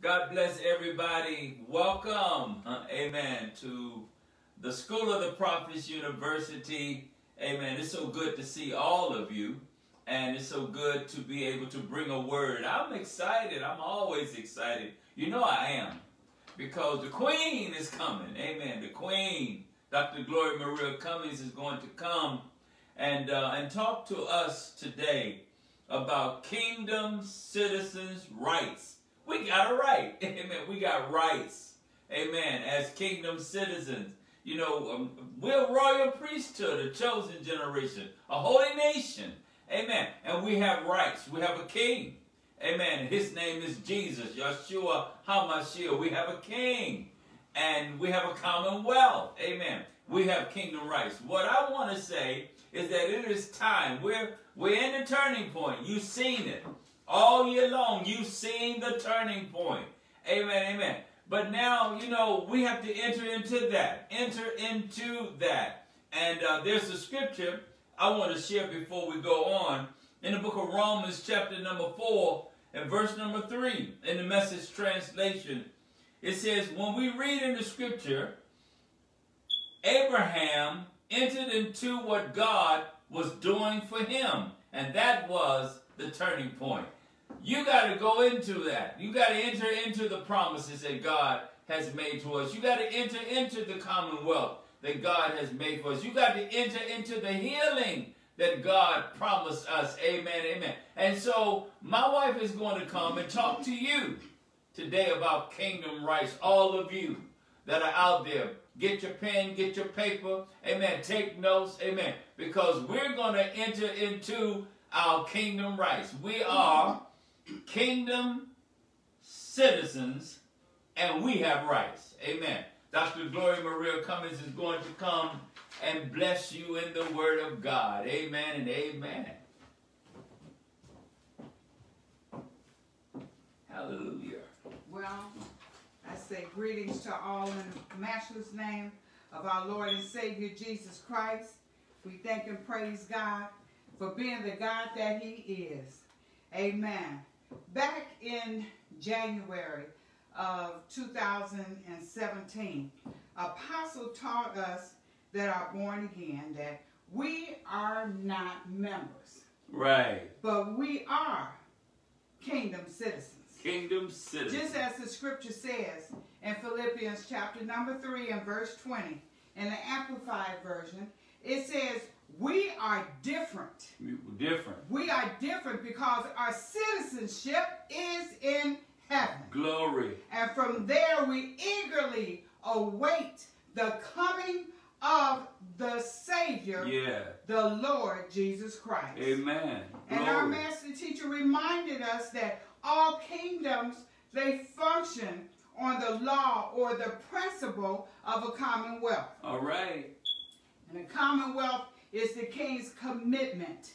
God bless everybody. Welcome, uh, amen, to the School of the Prophets University. Amen. It's so good to see all of you, and it's so good to be able to bring a word. I'm excited. I'm always excited. You know I am, because the Queen is coming. Amen. The Queen, Dr. Gloria Maria Cummings, is going to come and uh, and talk to us today about kingdom citizens' rights. We got a right. Amen. We got rights. Amen. As kingdom citizens. You know, um, we're a royal priesthood, a chosen generation, a holy nation. Amen. And we have rights. We have a king. Amen. His name is Jesus, Yeshua HaMashiach. We have a king. And we have a commonwealth. Amen. We have kingdom rights. What I want to say is that it is time. We're, we're in the turning point. You've seen it. All year long, you've seen the turning point. Amen, amen. But now, you know, we have to enter into that. Enter into that. And uh, there's a scripture I want to share before we go on. In the book of Romans, chapter number 4, and verse number 3, in the message translation, it says, When we read in the scripture, Abraham entered into what God was doing for him. And that was the turning point. You got to go into that. You got to enter into the promises that God has made to us. You got to enter into the commonwealth that God has made for us. You got to enter into the healing that God promised us. Amen, amen. And so my wife is going to come and talk to you today about kingdom rights. All of you that are out there, get your pen, get your paper. Amen. Take notes. Amen. Because we're going to enter into our kingdom rights. We are kingdom citizens and we have rights. Amen. Dr. Gloria Maria Cummings is going to come and bless you in the word of God. Amen and amen. Hallelujah. Well, I say greetings to all in the matchless name of our Lord and Savior Jesus Christ. We thank and praise God for being the God that He is. Amen. Back in January of 2017, Apostle taught us that are born again that we are not members. Right. But we are kingdom citizens. Kingdom citizens. Just as the scripture says in Philippians chapter number 3 and verse 20, in the Amplified Version, it says, we are different. Different. We are different because our citizenship is in heaven. Glory. And from there we eagerly await the coming of the Savior, yeah. the Lord Jesus Christ. Amen. And our master teacher reminded us that all kingdoms, they function on the law or the principle of a commonwealth. All right. And a commonwealth is the king's commitment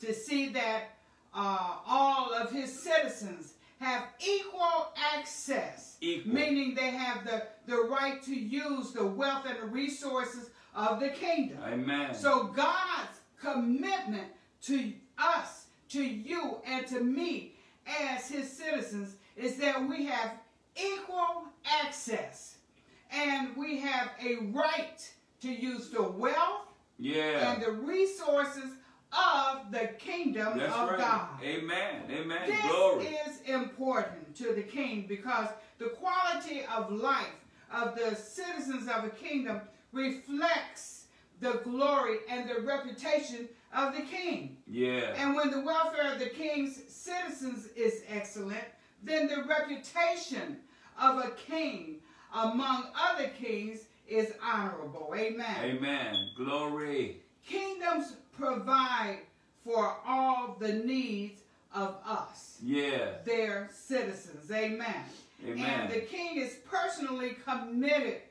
to see that uh, all of his citizens have equal access, equal. meaning they have the, the right to use the wealth and the resources of the kingdom. Amen. So God's commitment to us, to you, and to me as his citizens is that we have equal access and we have a right to use the wealth yeah. and the resources of the kingdom That's of right. God. Amen. Amen. This Glory. is important to the king because the quality of life of the citizens of a kingdom reflects the glory and the reputation of the king. Yeah. And when the welfare of the king's citizens is excellent, then the reputation of a king among other kings is honorable. Amen. Amen. Glory. Kingdoms provide for all the needs of us. Yeah. Their citizens. Amen. Amen. And the king is personally committed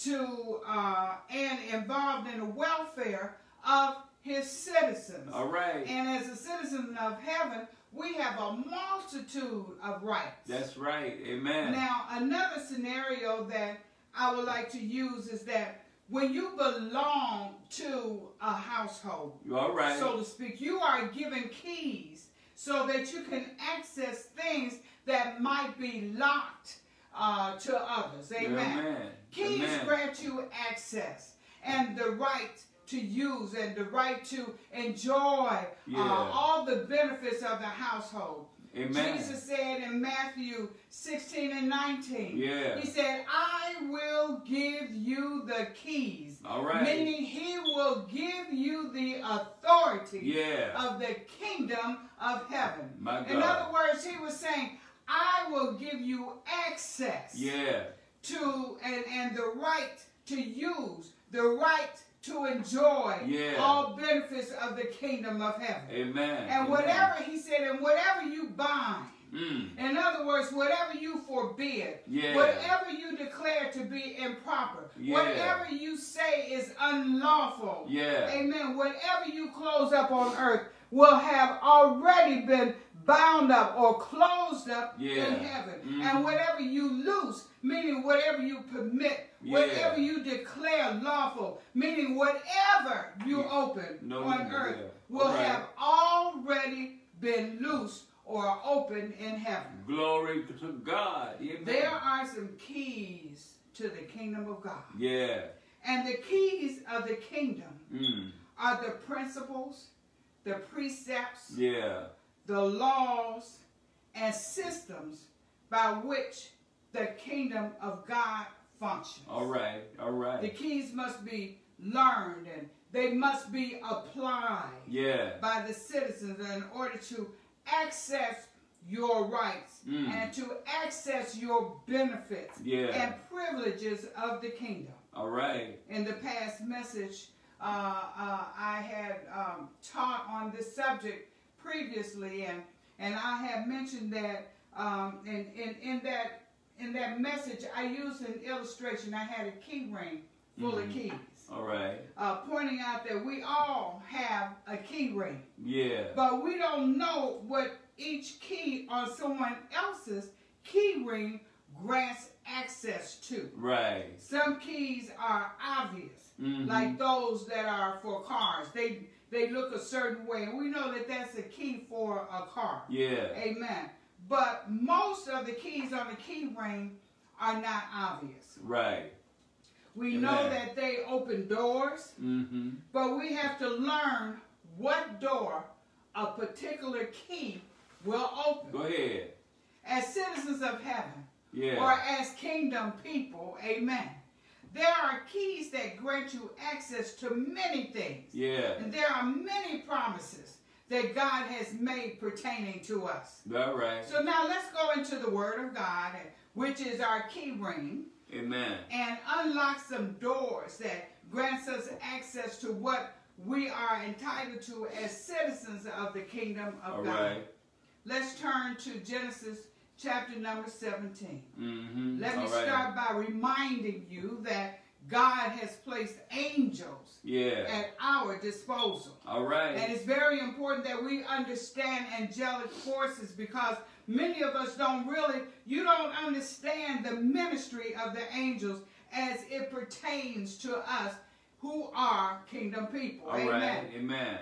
to uh, and involved in the welfare of his citizens. All right. And as a citizen of heaven, we have a multitude of rights. That's right. Amen. Now, another scenario that I would like to use is that when you belong to a household, all right. so to speak, you are given keys so that you can access things that might be locked uh, to others. Amen. Amen. Keys Amen. grant you access and the right to use and the right to enjoy Yeah. uh, all the benefits of the household. Amen. Jesus said in Matthew 16 and 19, Yeah. He said, I will give you the keys. All right. Meaning, He will give you the authority Yeah. of the kingdom of heaven. My In other words, He was saying, I will give you access Yeah. to and, and the right to use, the right to enjoy Yeah. all benefits of the kingdom of heaven. Amen. And whatever he said, and whatever you bind, Mm. in other words, whatever you forbid, Yeah. whatever you declare to be improper, Yeah. whatever you say is unlawful, Yeah. amen, whatever you close up on earth will have already been bound up or closed up Yeah. in heaven. Mhm. And whatever you loose, meaning whatever you permit, Yeah. whatever you declare lawful, meaning whatever you Yeah. open No, on yeah. earth will Alright. have already been loose or open in heaven. Glory to God. Amen. There are some keys to the kingdom of God. Yeah. And the keys of the kingdom Mm. are the principles, the precepts, Yeah. The laws, and systems by which the kingdom of God functions. All right, all right. The keys must be learned and they must be applied Yeah. by the citizens in order to access your rights Mm. and to access your benefits Yeah. and privileges of the kingdom. All right. In the past message, uh, uh, I had um, taught on this subject previously, and and I have mentioned that um, in, in in that in that message, I used an illustration. I had a key ring full of Mhm. keys, All right. uh, pointing out that we all have a key ring, Yeah. but we don't know what each key on someone else's key ring grants access to. Right. Some keys are obvious, Mhm. like those that are for cars. They they look a certain way, and we know that that's the key for a car. Yeah. Amen. But most of the keys on the key ring are not obvious. Right. We know that they open doors, Mm-hmm. but we have to learn what door a particular key will open. Go ahead. As citizens of heaven, Yeah. or as kingdom people, amen. There are keys that grant you access to many things. Yeah. And there are many promises that God has made pertaining to us. All right. So now let's go into the Word of God, which is our key ring, Amen. and unlock some doors that grants us access to what we are entitled to as citizens of the kingdom of All God. right. Let's turn to Genesis chapter number 17. Mm-hmm. Let me right. start by reminding you that God has placed angels Yeah. at our disposal. All right. And it's very important that we understand angelic forces because many of us don't really, you don't understand the ministry of the angels as it pertains to us who are kingdom people. All Amen. right. Amen.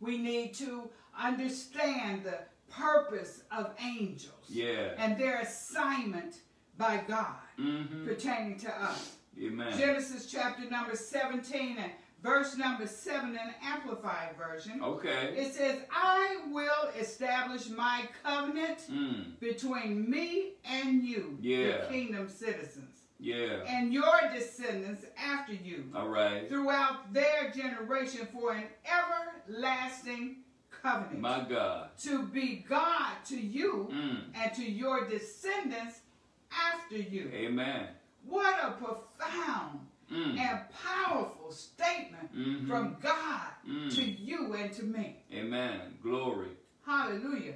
We need to understand the purpose of angels Yeah. and their assignment by God Mm-hmm. pertaining to us. Amen. Genesis chapter number 17 and verse number 7 in the Amplified Version. Okay. It says, I will establish my covenant Mm. between me and you, Yeah. the kingdom citizens, Yeah. and your descendants after you, All right. throughout their generation for an everlasting covenant. My God. to be God to you Mm. and to your descendants after you. Amen. What a profound Mm. and powerful statement Mhm. from God Mm. to you and to me. Amen. Glory. Hallelujah.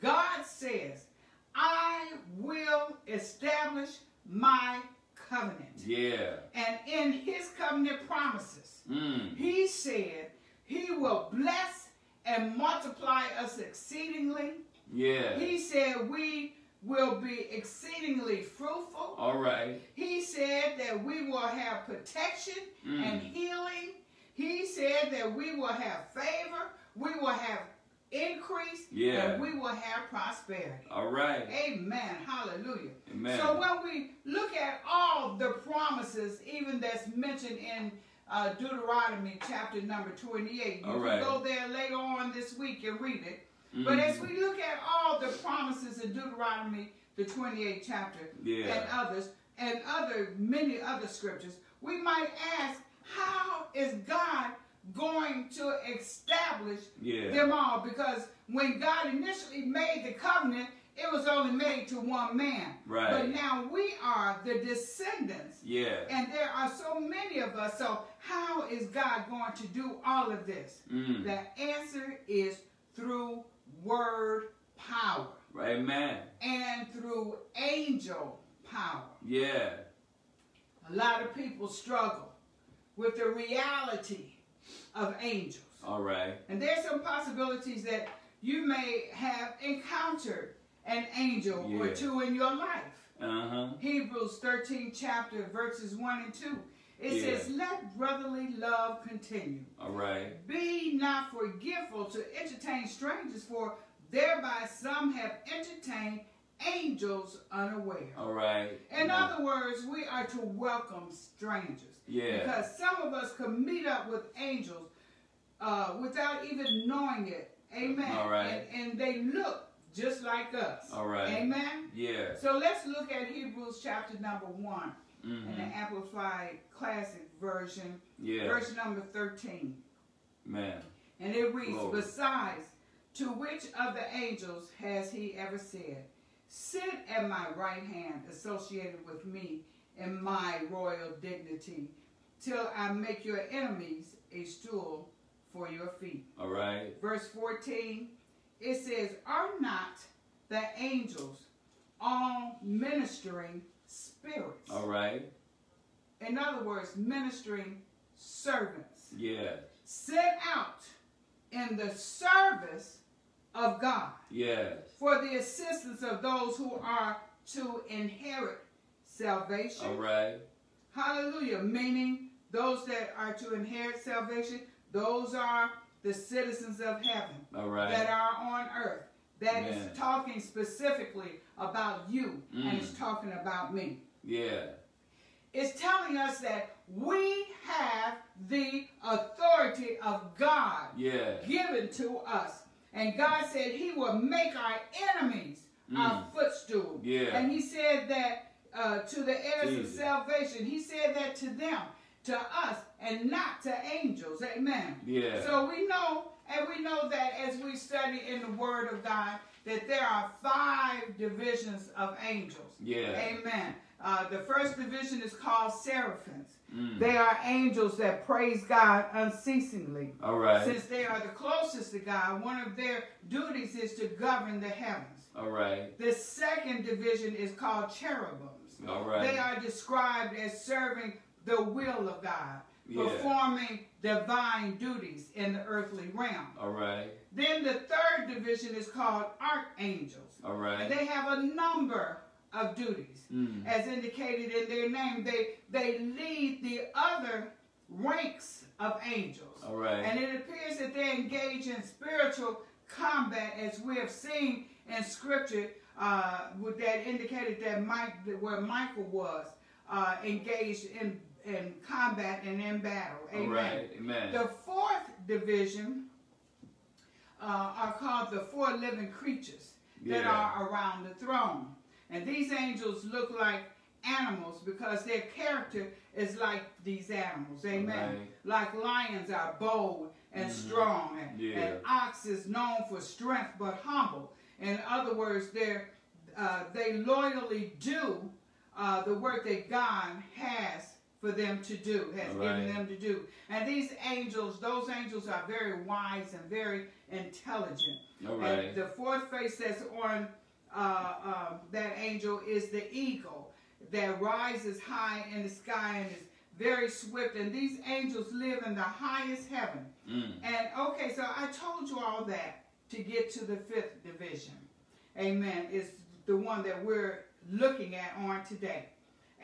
God says, I will establish my covenant. Yeah. And in his covenant promises, Mm. he said he will bless and multiply us exceedingly. Yeah. He said we will be exceedingly fruitful. All right. He said that we will have protection Mm. and healing. He said that we will have favor. We will have increase Yeah. and we will have prosperity. All right. Amen. Hallelujah. Amen. So when we look at all the promises, even that's mentioned in uh, Deuteronomy chapter number 28, you can go there later on this week and read it. But as Mhm. we look at all the promises in Deuteronomy, the 28th chapter, and others, and other many other scriptures, we might ask, how is God going to establish Yeah. them all? Because when God initially made the covenant, it was only made to one man. Right. But now we are the descendants. Yeah. And there are so many of us. So how is God going to do all of this? Mm. The answer is through word power Right. Amen. and through angel power. Yeah. A lot of people struggle with the reality of angels. All right. And there's some possibilities that you may have encountered an angel or two in your life. Uh huh. Hebrews 13 chapter verses 1 and 2. It Yeah. says, Let brotherly love continue. All right. Be not forgetful to entertain strangers, for thereby some have entertained angels unaware. All right. In other words, we are to welcome strangers. Yeah. Because some of us could meet up with angels uh, without even knowing it. Amen. All right. And, and they look just like us. All right. Amen. Yeah. So let's look at Hebrews chapter number 1 in the hmm Amplified Classic Version, Yeah. verse number 13. Man. And it reads, Glory. Besides, to which of the angels has he ever said, Sit at my right hand, associated with me in my royal dignity, till I make your enemies a stool for your feet. All right. Verse 14, it says, Are not the angels all ministering spirits? All right. In other words, ministering servants Yeah. set out in the service of God Yes. for the assistance of those who are to inherit salvation. All right. Hallelujah. Meaning those that are to inherit salvation, those are the citizens of heaven right. that are on earth. That is talking specifically about you and Mm. it's talking about me. Yeah. It's telling us that we have the authority of God Yeah. given to us. And God said he will make our enemies our Mm. footstool. Yeah. And he said that uh, to the heirs of salvation, he said that to them, to us, and not to angels. Amen. Yeah. So we know, and we know that as we study in the Word of God, that there are five divisions of angels. Yeah. Amen. Uh, the first division is called seraphims. Mm. They are angels that praise God unceasingly. All right. Since they are the closest to God, one of their duties is to govern the heavens. All right. The second division is called cherubims. All right. They are described as serving the will of God, Yeah. performing divine duties in the earthly realm. All right. Then the third division is called archangels. All And they have a number of duties. Mm. As indicated in their name, they, they lead the other ranks of angels. All right. And it appears that they engage in spiritual combat, as we have seen in Scripture, uh, with that indicated that Mike, where Michael was uh, engaged in in combat and in battle. Amen. right. Amen. The fourth division uh, are called the four living creatures that Yeah. are around the throne. And these angels look like animals because their character is like these animals. Amen. Right. Like lions are bold and Mhm. strong, and, Yeah. and ox is known for strength but humble. In other words, they're, uh, they loyally do uh, the work that God has for them to do, has given them to do. And these angels, those angels are very wise and very intelligent. All And the fourth face that's on uh, uh, that angel is the eagle that rises high in the sky and is very swift. And these angels live in the highest heaven. Mm. And okay, so I told you all that to get to the fifth division. Amen. Is the one that we're looking at on today.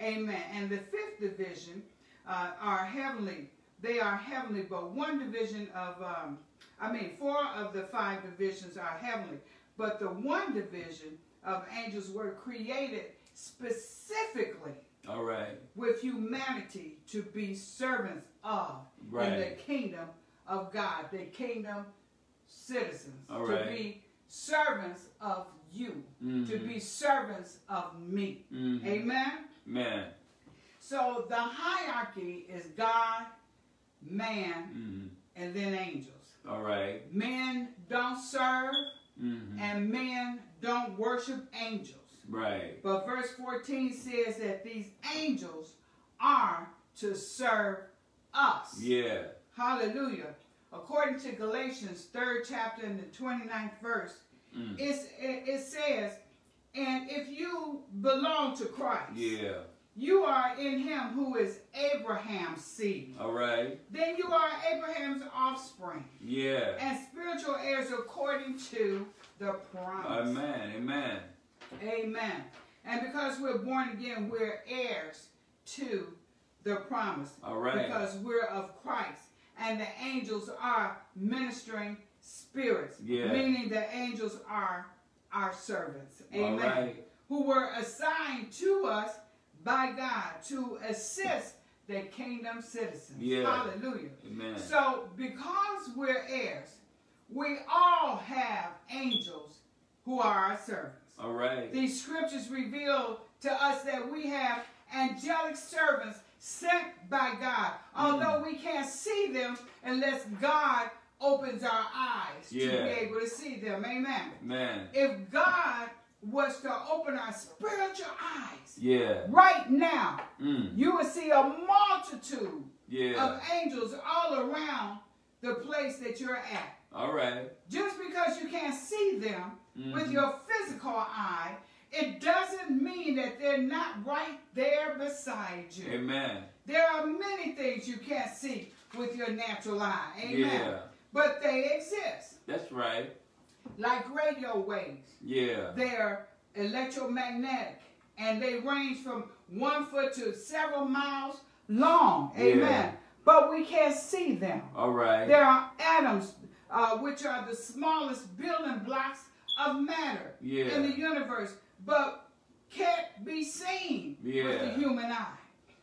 Amen. And the fifth division uh, are heavenly. They are heavenly, but one division of, um, I mean, four of the five divisions are heavenly, but the one division of angels were created specifically All right. with humanity to be servants of in the kingdom of God, the kingdom citizens, All to right. be servants of you, to Mhm. be servants of me. Mhm. Amen. Man. So the hierarchy is God, man, Mhm. and then angels. All right. Men don't serve Mhm. and men don't worship angels. Right. But verse 14 says that these angels are to serve us. Yeah. Hallelujah. According to Galatians 3rd chapter and the 29th verse, Mm. it's, it, it says, and if you belong to Christ, Yeah. you are in him who is Abraham's seed. All right. Then you are Abraham's offspring Yeah. and spiritual heirs according to the promise. Amen. Amen. Amen. And because we're born again, we're heirs to the promise. All right. Because we're of Christ. And the angels are ministering spirits. Yeah. Meaning the angels are our servants. Amen. right. Who were assigned to us by God to assist the kingdom citizens. Yeah. Hallelujah. Amen. So, because we're heirs, we all have angels who are our servants. All right. These scriptures reveal to us that we have angelic servants sent by God, although mm. we can't see them unless God opens our eyes to be able to see them. Amen. Man. If God was to open our spiritual eyes Yeah. right now, Mm. you would see a multitude Yeah. of angels all around the place that you're at. All right. Just because you can't see them with Mhm. your physical eye, it doesn't mean that they're not right there beside you. Amen. There are many things you can't see with your natural eye. Amen. Yeah. But they exist. That's right. Like radio waves. Yeah. They're electromagnetic and they range from one foot to several miles long. Amen. Yeah. But we can't see them. All right. There are atoms, uh, which are the smallest building blocks of matter Yeah. in the universe, but can't be seen with the human eye.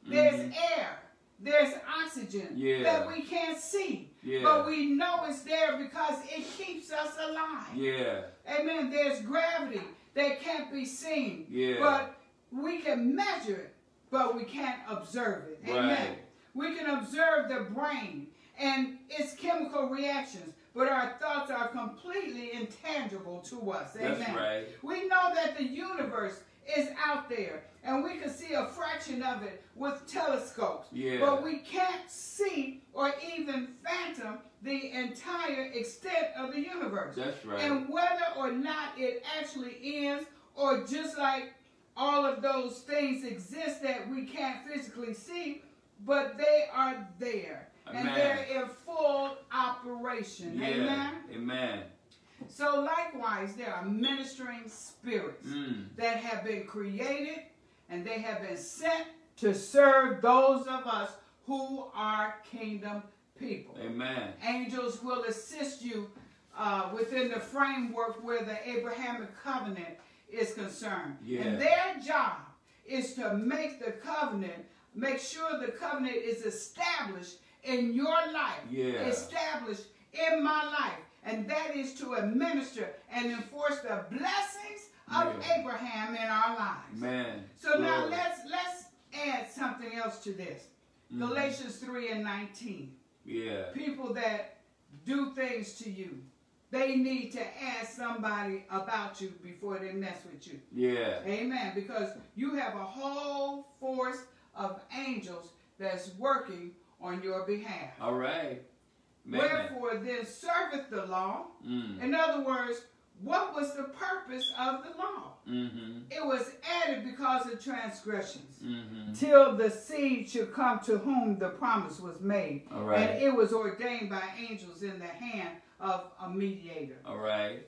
There's Mhm. air, there's oxygen Yeah. that we can't see, Yeah. but we know it's there because it keeps us alive. Yeah. Amen. There's gravity that can't be seen, Yeah. but we can measure it, but we can't observe it. Amen. Right. We can observe the brain and its chemical reactions, but our thoughts are completely intangible to us. Amen. That's right. We know that the universe is out there, and we can see a fraction of it with telescopes. Yeah. But we can't see or even phantom the entire extent of the universe. That's right. And whether or not it actually is, or just like all of those things exist that we can't physically see, but they are there. And they're in full operation. yeah. Amen. Amen. So likewise, there are ministering spirits Mm. that have been created and they have been sent to serve those of us who are kingdom people. Amen. Angels will assist you uh, within the framework where the Abrahamic covenant is concerned. Yeah. And their job is to make the covenant, make sure the covenant is established in your life, Yeah. established in my life. And that is to administer and enforce the blessings of Yeah. Abraham in our lives. Man. So now let's let's add something else to this. Mhm. Galatians 3 and 19 Yeah. people that do things to you, they need to ask somebody about you before they mess with you. Yeah. Amen. Because you have a whole force of angels that's working on your behalf. All right. Wherefore then serveth the law. Mm. In other words, what was the purpose of the law? Mm-hmm. It was added because of transgressions. Mm-hmm. Till the seed should come to whom the promise was made. Right. And it was ordained by angels in the hand of a mediator. All right.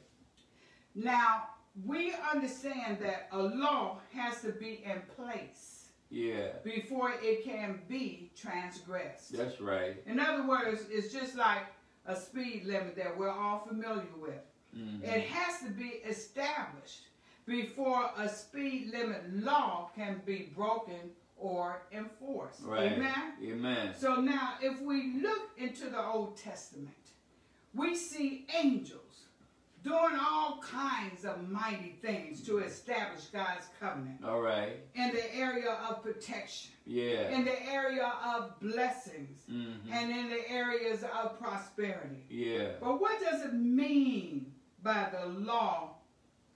Now, we understand that a law has to be in place Yeah. before it can be transgressed. That's right. In other words, it's just like a speed limit that we're all familiar with. Mhm. It has to be established before a speed limit law can be broken or enforced. Right. Amen. Amen. So now, if we look into the Old Testament, we see angels doing all kinds of mighty things to establish God's covenant All right. in the area of protection, Yeah. in the area of blessings, Mhm. and in the areas of prosperity. Yeah. But what does it mean by the law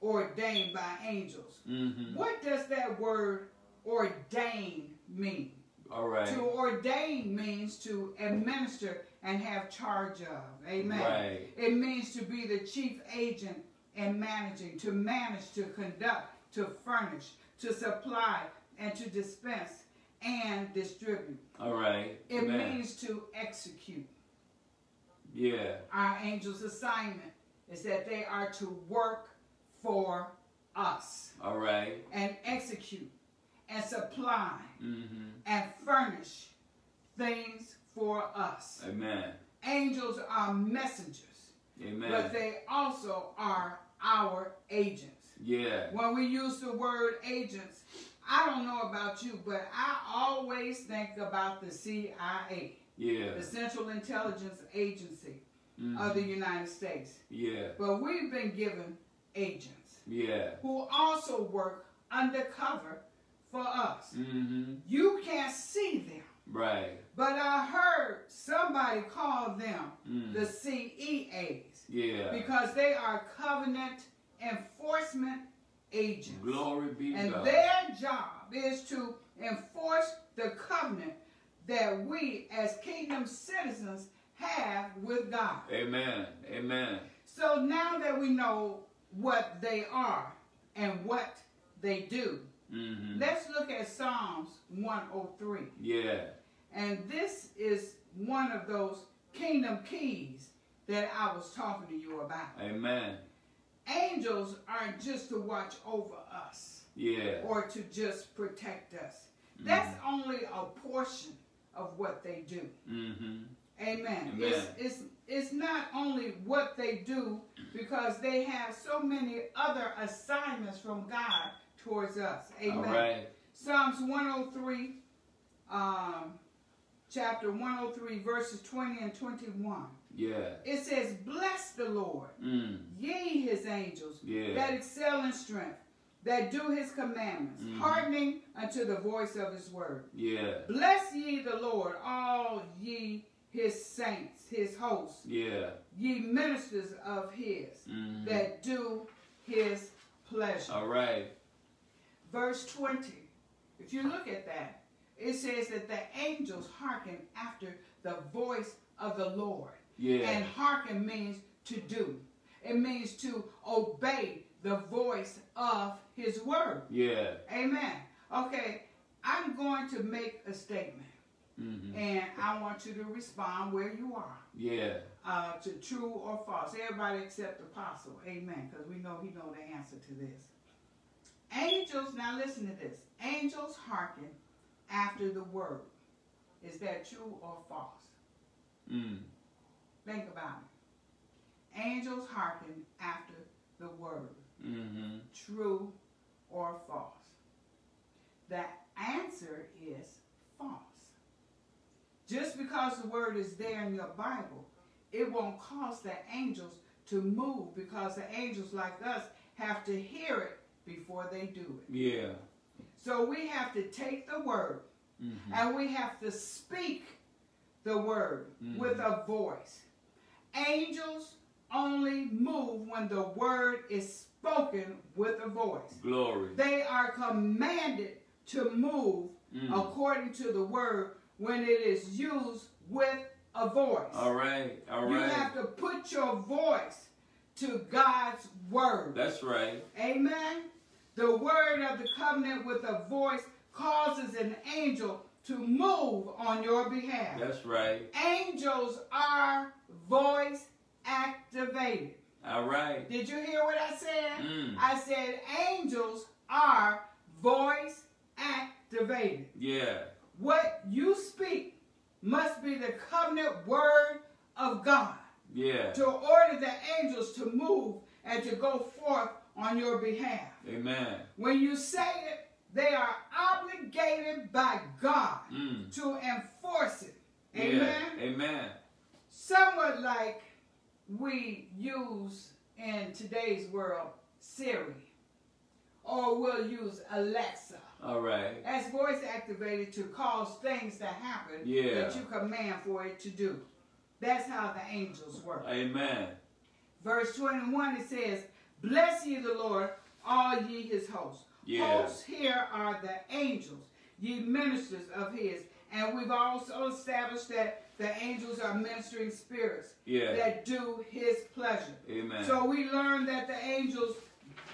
ordained by angels? Mhm. What does that word ordain mean? All right. To ordain means to administer and have charge of. Amen. Right. It means to be the chief agent and managing, to manage, to conduct, to furnish, to supply, and to dispense and distribute. All right. It Amen. means to execute. Yeah. Our angel's assignment is that they are to work for us All right. and execute and supply Mhm. and furnish things for us. Amen. Angels are messengers, Amen. but they also are our agents. yeah. When we use the word agents, I don't know about you, but I always think about the CIA, Yeah. the Central Intelligence Agency Mhm. of the United States. Yeah. But we've been given agents Yeah. who also work undercover for us. Mhm. You can't see them. Right. But I heard somebody call them Mm. the CEAs Yeah. because they are covenant enforcement agents. Glory be to And God. their job is to enforce the covenant that we as kingdom citizens have with God. Amen. Amen. So now that we know what they are and what they do, Mhm. let's look at Psalms 103. Yeah. And this is one of those kingdom keys that I was talking to you about. Amen. Angels aren't just to watch over us Yeah. or to just protect us. That's only a portion of what they do. Mhm. Amen. Amen. It's, it's, it's not only what they do because they have so many other assignments from God towards us. Amen. All right. Psalms 103, um, chapter 103, verses 20 and 21. Yeah. It says, Bless the Lord, Mm. ye his angels, Yeah. that excel in strength, that do his commandments, hearkening unto the voice of his word. Yeah. Bless ye the Lord, all ye his saints, his hosts, Yeah. ye ministers of his, Mhm. that do his pleasure. All right. Verse 20, if you look at that, it says that the angels hearken after the voice of the Lord. Yeah. And hearken means to do, it means to obey the voice of his word. Yeah. Amen. Okay, I'm going to make a statement, Mhm. and I want you to respond where you are. Yeah. uh, to true or false. Everybody except the apostle. Amen. Because we know he know the answer to this. Angels, now listen to this. Angels hearken after the word. Is that true or false? Mm. Think about it. Angels hearken after the word. Mhm. True or false? The answer is false. Just because the word is there in your Bible, it won't cause the angels to move because the angels, like us, have to hear it before they do it. Yeah. So we have to take the word Mhm. and we have to speak the word Mhm. with a voice. Angels only move when the word is spoken with a voice. Glory. They are commanded to move Mm. according to the word when it is used with a voice. All right, all right. You have to put your voice to God's word. That's right. Amen. The word of the covenant with a voice causes an angel to move on your behalf. That's right. Angels are voice activated. All right. Did you hear what I said? Mm. I said angels are voice activated. Yeah. What you speak must be the covenant word of God. Yeah. to order the angels to move and to go forth on your behalf. Amen. When you say it, they are obligated by God Mm. to enforce it. Yeah. Amen. Amen. Somewhat like we use in today's world Siri, or we'll use Alexa. All right. As voice activated to cause things to happen Yeah. that you command for it to do. That's how the angels work. Amen. Verse 21 it says, Bless ye the Lord, all ye his hosts. Yeah. Hosts here are the angels, ye ministers of his. And we've also established that the angels are ministering spirits Yeah. that do his pleasure. Amen. So we learn that the angels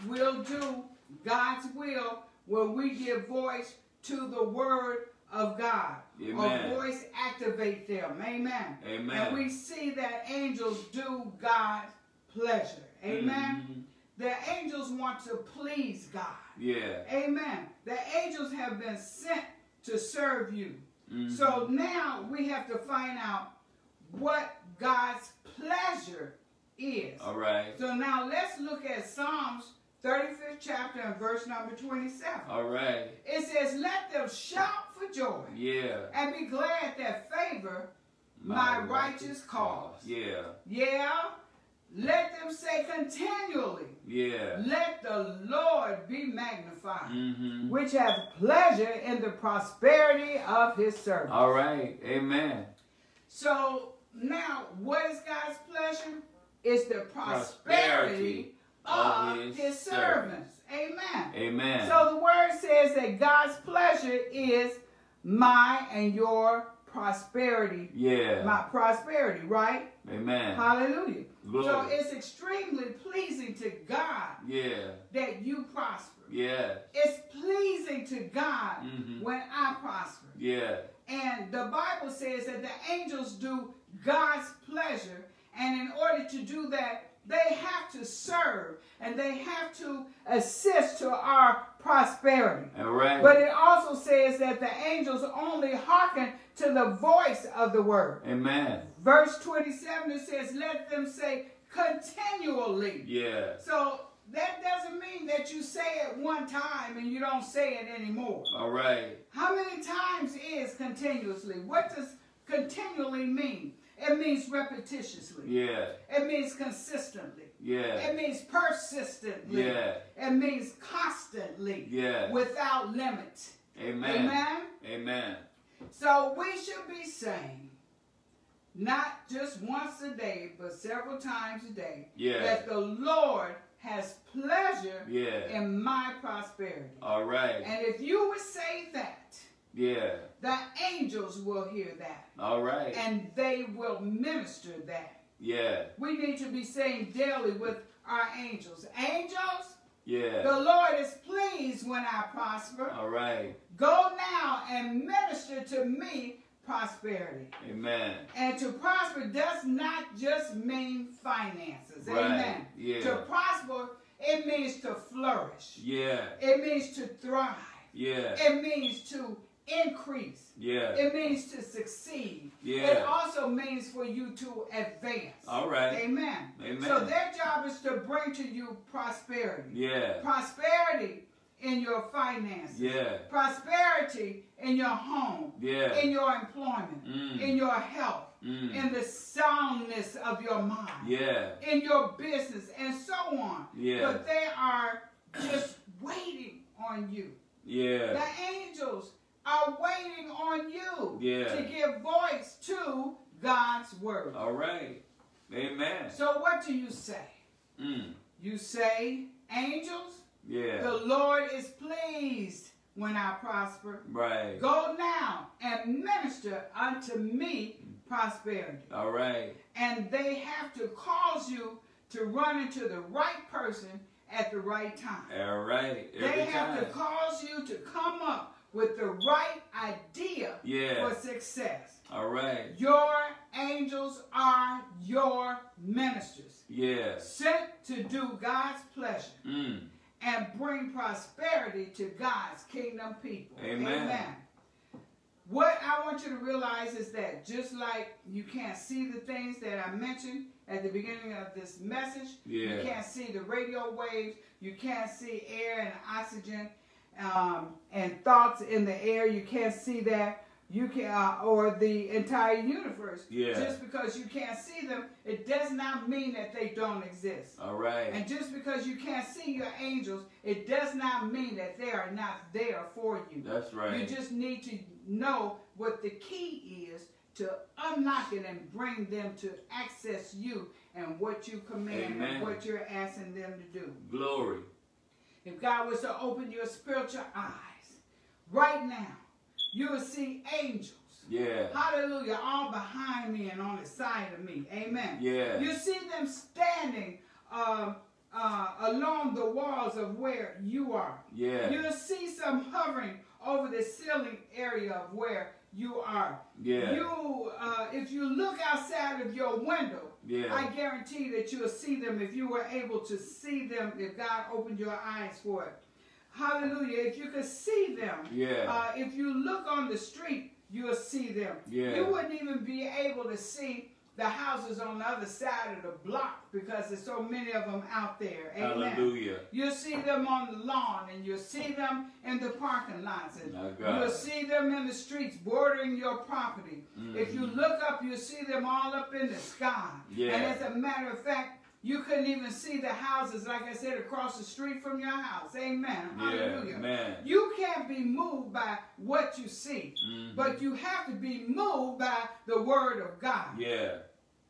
will do God's will when we give voice to the word of God. Amen. Or voice activate them. Amen. Amen. And we see that angels do God's pleasure. Amen. Mhm. The angels want to please God. Yeah. Amen. The angels have been sent to serve you. Mhm. So now we have to find out what God's pleasure is. All right. So now let's look at Psalms 35th chapter and verse number 27. All right. It says, Let them shout for joy Yeah. and be glad that favor my righteous cause. Yeah. Yeah. Let them say continually, Yeah. Let the Lord be magnified, Mm-hmm. which have pleasure in the prosperity of his servant. All right. Amen. So now, what is God's pleasure? It's the Prosperity prosperity of of his, his servants. Amen. Amen. So the word says that God's pleasure is my and your prosperity. yeah. My prosperity, right? Amen. Hallelujah. So it's extremely pleasing to God Yeah. that you prosper. Yeah. It's pleasing to God Mhm. when I prosper. Yeah. And the Bible says that the angels do God's pleasure. And in order to do that, they have to serve and they have to assist to our prosperity. All right. But it also says that the angels only hearken to the voice of the word. Amen. Verse 27 it says, Let them say continually. Yeah. So that doesn't mean that you say it one time and you don't say it anymore. All right. How many times is continuously? What does continually mean? It means repetitiously. Yeah. It means consistently. Yeah. It means persistently. Yeah. It means constantly. Yeah. Without limit. Amen. Amen. Amen. So we should be saying, not just once a day, but several times a day, Yeah. that the Lord has pleasure Yeah. in my prosperity. All right. And if you would say that, Yeah. the angels will hear that All right. and they will minister that. Yeah. We need to be saying daily with our angels, Angels, Yeah. the Lord is pleased when I prosper. All right. Go now and minister to me prosperity. Amen. And to prosper does not just mean finances. Right. Amen. Yeah. To prosper, it means to flourish. Yeah. It means to thrive. Yeah. It means to increase. Yeah. It means to succeed. Yeah. It also means for you to advance. All right. Amen. Amen. So their job is to bring to you prosperity. Yeah. Prosperity in your finances. Yeah. Prosperity in your home. Yeah. In your employment. Mm. In your health. Mm. In the soundness of your mind. Yeah. In your business and so on. Yeah. But they are just waiting on you. Yeah. The angels are waiting on you Yeah. to give voice to God's word. All right. Amen. So what do you say? Mm. You say, angels, yeah. the Lord is pleased when I prosper. Right. Go now and minister unto me prosperity. All right. And they have to cause you to run into the right person at the right time. All right. Every They have to cause you to come up with the right idea Yeah. for success. All right. Your angels are your ministers, Yeah. sent to do God's pleasure Mm. And bring prosperity to God's kingdom people. Amen. What I want you to realize is that just like you can't see the things that I mentioned at the beginning of this message. Yeah. You can't see the radio waves. You can't see air and oxygen um, and thoughts in the air. You can't see that. You can, uh, or the entire universe. Yeah. Just because you can't see them, it does not mean that they don't exist. All right. And just because you can't see your angels, it does not mean that they are not there for you. That's right. You just need to know what the key is to unlock it and bring them to access you and what you command Amen. and what you're asking them to do. Glory. If God was to open your spiritual eyes right now, you will see angels. Yeah. Hallelujah. All behind me and on the side of me. Amen. Yeah. You see them standing um, uh, along the walls of where you are. Yeah. You'll see some hovering over the ceiling area of where you are. Yeah. You, uh, if you look outside of your window, Yeah. I guarantee that you'll see them if you were able to see them, if God opened your eyes for it. Hallelujah. If you could see them, Yeah. uh, if you look on the street, you'll see them. Yeah. You wouldn't even be able to see the houses on the other side of the block because there's so many of them out there. Amen. Hallelujah. You'll see them on the lawn and you'll see them in the parking lots and you'll see them in the streets bordering your property. If you look up, you'll see them all up in the sky. Yeah. And as a matter of fact, you couldn't even see the houses, like I said, across the street from your house. Amen. Yeah. Hallelujah. Man. You can't be moved by what you see, Mhm. but you have to be moved by the word of God. Yeah.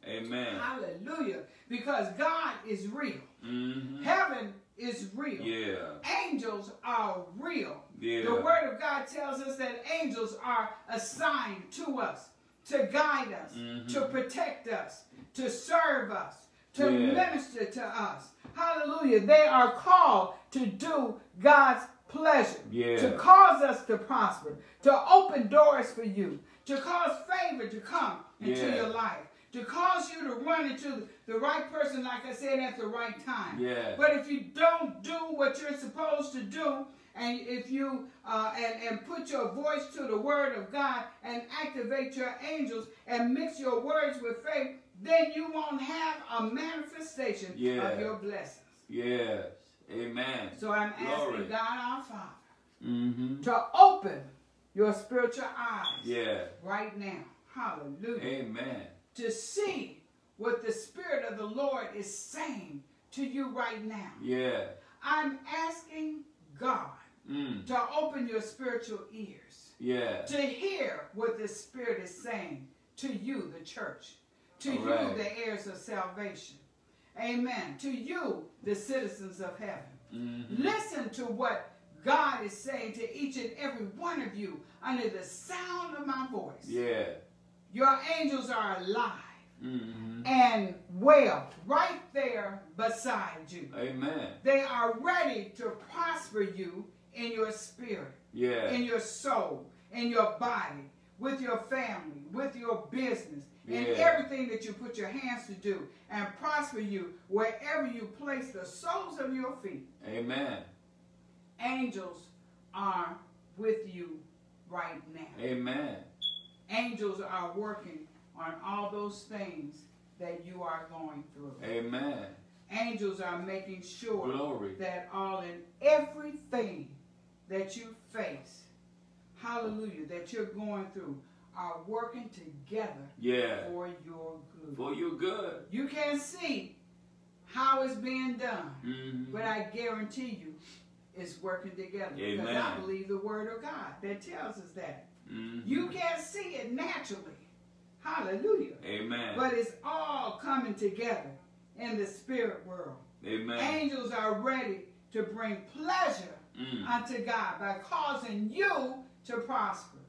Amen. Hallelujah. Because God is real. hmm Heaven is real. Yeah. Angels are real. Yeah. The Word of God tells us that angels are assigned to us to guide us, Mhm. to protect us, to serve us, to Yeah. minister to us. Hallelujah. They are called to do God's pleasure, Yeah. to cause us to prosper, to open doors for you, to cause favor to come into Yeah. your life. To cause you to run into the right person, like I said, at the right time. Yeah. But if you don't do what you're supposed to do, and if you uh, and, and put your voice to the word of God and activate your angels and mix your words with faith, then you won't have a manifestation Yeah. of your blessings. Yes. Amen. So I'm asking God our Father Mm-hmm. to open your spiritual eyes Yeah. right now. Hallelujah. Amen. To see what the Spirit of the Lord is saying to you right now. Yeah. I'm asking God Mm. to open your spiritual ears Yeah. to hear what the Spirit is saying to you, the church, to you, the heirs of salvation. Amen. To you, the citizens of heaven. Mm-hmm. Listen to what God is saying to each and every one of you under the sound of my voice. Yeah. Your angels are alive Mm-hmm. and well right there beside you. Amen. They are ready to prosper you in your spirit, Yeah. in your soul, in your body, with your family, with your business, in Yeah. everything that you put your hands to do, and prosper you wherever you place the soles of your feet. Amen. Angels are with you right now. Amen. Angels are working on all those things that you are going through. Amen. Angels are making sure Glory. that all in everything that you face, hallelujah, that you're going through, are working together Yeah. for your good. For your good. You can't see how it's being done, Mm-hmm. but I guarantee you it's working together. Because I Amen. believe the word of God that tells us that. Mm-hmm. You can't see it naturally. Hallelujah. Amen. But it's all coming together in the spirit world. Amen. Angels are ready to bring pleasure Mm. unto God by causing you to prosper.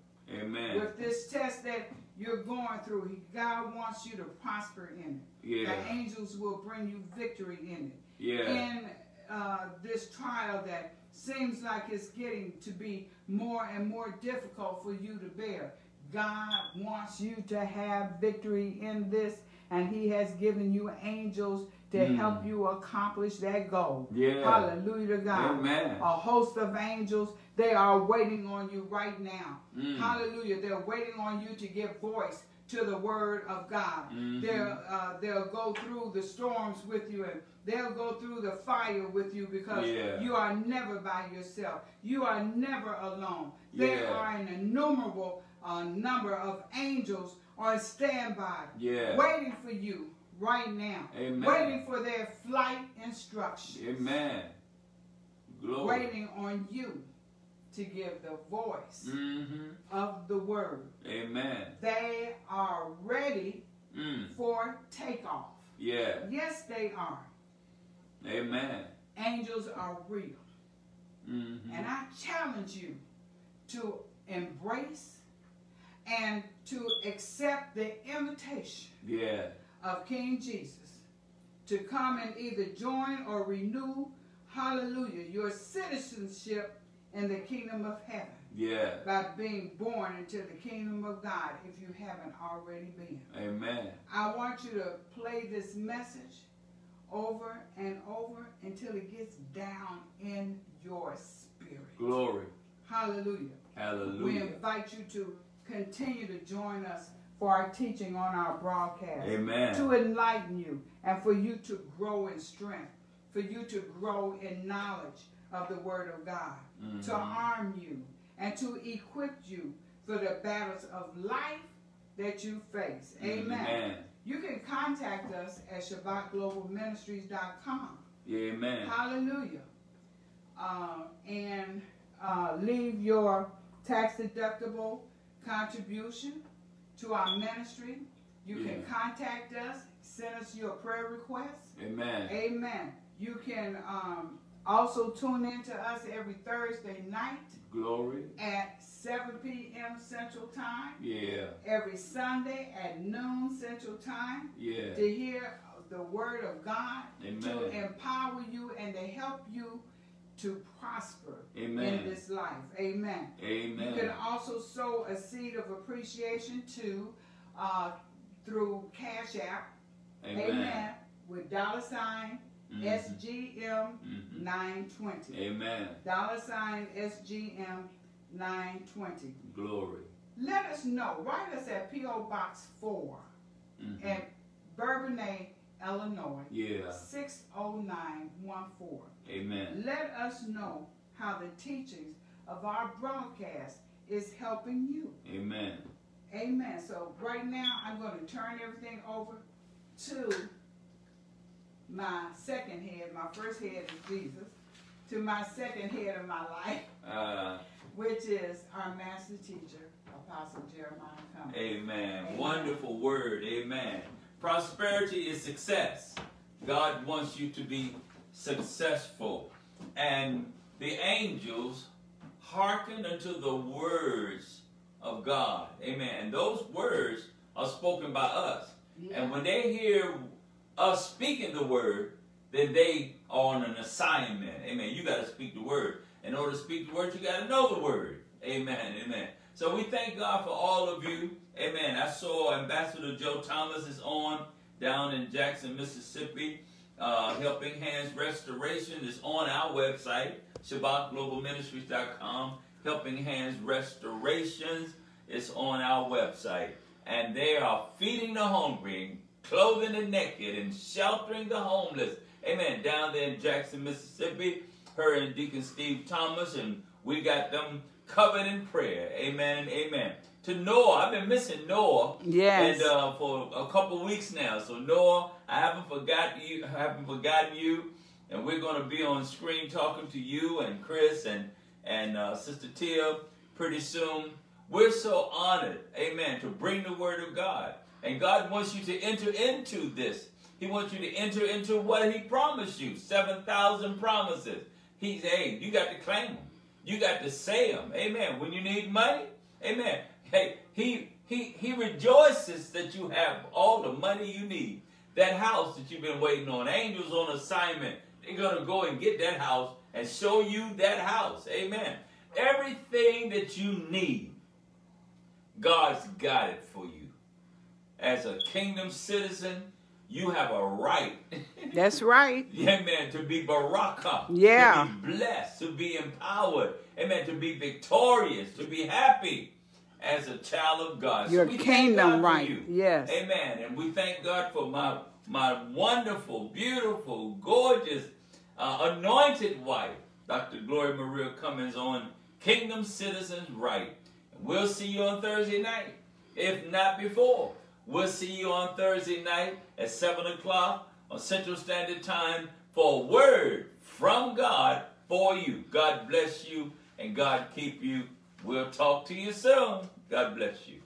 Amen. With this test that you're going through, God wants you to prosper in it. Yeah. The angels will bring you victory in it. Yeah. In uh, this trial that seems like it's getting to be more and more difficult for you to bear, God wants you to have victory in this, and He has given you angels to Mm. help you accomplish that goal. Yeah. Hallelujah to God. Amen. A host of angels, they are waiting on you right now. Mm. Hallelujah. They're waiting on you to give voice to the word of God. Mhm. They'll uh, they'll go through the storms with you and they'll go through the fire with you because Yeah. you are never by yourself. You are never alone. There are an innumerable uh, number of angels on standby, Yeah. waiting for you right now, Amen. waiting for their flight instructions, Amen. Glory. waiting on you to give the voice Mm-hmm. of the word. Amen. They are ready Mm. for takeoff. Yeah. Yes, they are. Amen. Angels are real. Mm-hmm. And I challenge you to embrace and to accept the invitation Yeah. of King Jesus to come and either join or renew, hallelujah, your citizenship in the kingdom of heaven Yeah. by being born into the kingdom of God if you haven't already been. Amen. I want you to play this message over and over until it gets down in your spirit. Glory. Hallelujah. Hallelujah. We invite you to continue to join us for our teaching on our broadcast. Amen. To enlighten you and for you to grow in strength, for you to grow in knowledge of the Word of God, to Mhm. arm you and to equip you for the battles of life that you face. Amen. Amen. You can contact us at ShabbatGlobalMinistries.com. Amen. Hallelujah. Uh, and uh, leave your tax deductible contribution to our ministry. You can contact us, send us your prayer requests. Amen. Amen. You can um, also tune in to us every Thursday night Glory. at 7 p.m. Central Time, Yeah. every Sunday at noon Central Time Yeah. to hear the word of God Amen. to empower you and to help you to prosper Amen. in this life. Amen. Amen. You can also sow a seed of appreciation to uh, through Cash App. Amen. With dollar sign SGM Mhm. 920. Amen. Dollar sign SGM 920. Glory. Let us know. Write us at P.O. Box 4 Mhm. in Bourbonnais, Illinois. Yeah. 60914. Amen. Let us know how the teachings of our broadcast is helping you. Amen. Amen. So right now I'm going to turn everything over to my second head. My first head is Jesus. To my second head of my life, Uh, which is our master teacher, Apostle Jeremiah Cummings. amen. Amen. Wonderful word. Amen. Prosperity is success. God wants you to be successful. And the angels hearken unto the words of God. Amen. And those words are spoken by us. Yeah. And when they hear us speaking the word, then they are on an assignment. Amen. You got to speak the word. In order to speak the word, you got to know the word. Amen. Amen. So we thank God for all of you. Amen. I saw Ambassador Joe Thomas is on down in Jackson, Mississippi. Uh, Helping Hands Restoration is on our website, ShabbatGlobalMinistries.com. Helping Hands Restorations is on our website. And they are feeding the hungry, clothing the naked, and sheltering the homeless. Amen. Down there in Jackson, Mississippi, her and Deacon Steve Thomas, and we got them covered in prayer. Amen and amen. To Noah, I've been missing Noah. Yes. And uh, for a couple weeks now. So Noah, I haven't forgotten you. I haven't forgotten you. And we're going to be on screen talking to you and Chris and and uh, Sister Tia pretty soon. We're so honored, Amen, to bring the Word of God. And God wants you to enter into this. He wants you to enter into what He promised you. Seven thousand promises. He's hey, you got to claim them. You got to say them. Amen. When you need money, Amen. Hey, he he he rejoices that you have all the money you need. That house that you've been waiting on, angels on assignment. They're gonna go and get that house and show you that house. Amen. Everything that you need, God's got it for you. As a kingdom citizen, you have a right That's right. Amen. To be baraka. Yeah. To be blessed. To be empowered. Amen. To be victorious. To be happy. as a child of God. Your we kingdom thank God for right. you. Yes. Amen. And we thank God for my my wonderful, beautiful, gorgeous, uh, anointed wife, Dr. Gloria Maria Cummings on Kingdom Citizens Right. We'll see you on Thursday night, if not before. We'll see you on Thursday night at 7 o'clock on Central Standard Time for a word from God for you. God bless you and God keep you. We'll talk to you soon. God bless you.